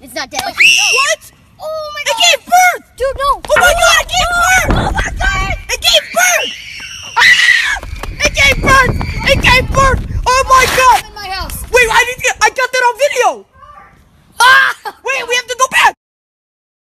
It's not dead. What? Oh my god. It gave birth! Dude, no. Oh my god, it gave birth! Oh my god! It gave birth! Ah! It gave birth! It gave birth!